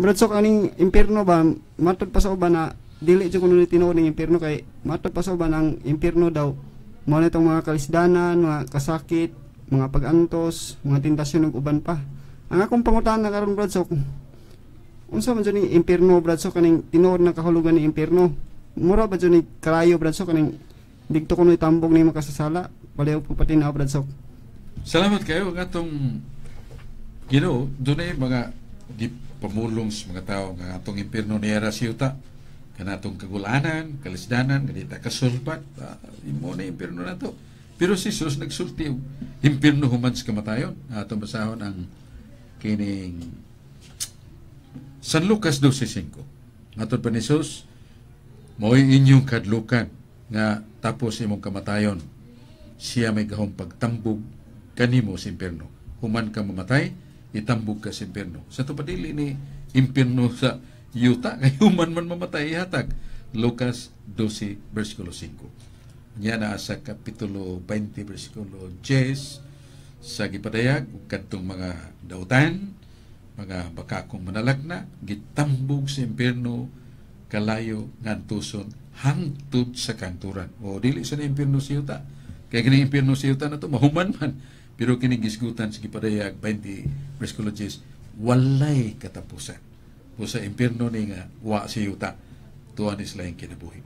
Bradsok aning impierno ba matod pa sa uban na dili jud kuno ni tinuod ning impierno kay matod pa sa uban ang impierno daw mo na itong mga kalisdanan, mga kasakit, mga pagantos, mga tentasyon ug uban pa. Ang akong pangutana karon Bradsok, unsa man ni impierno Bradsok kaning tinuod na kahulugan ni impierno? Mura ba ni karayo Bradsok kaning digto kuno itambong ni makasasala? Palayo po pati na Bradsok. Salamat kayo nga atong you know, doon ay mga di pamulong sa mga tao nga atong impierno ni Era Siyuta kanatong kagulanan, kalisdanan, ganita kasulpat, uh, imo na impierno na to. Pero si Jesus nagsulti og impierno human sa kamatayon. Atong basahon ang kining San Lucas 12.5. Matod pa ni Jesus, mo'y inyong kadlukan nga tapos imong kamatayon. Siya may gahong pagtambog kanimo sa impierno. Human ka mamatay, itambog ka sa impierno. Sa to padili ni impierno sa yuta, kay human man mamatay ihatag. Lucas 12, versikulo 5. Niya na sa kapitulo 20, versikulo 10, sa gipadayag, kadtong mga dautan, mga bakakong manalagna, gitambog sa impierno, kalayo ngantuson hangtod sa kanturan. O dili sa na impierno sa yuta. Kaya kini impierno sa yuta na to mahuman man. Pero kini gisgutan sa gipadayag 20 versikulo 10 walay katapusan. O sa impierno ni nga wa sa yuta tuwa ni sila yung kinabuhi.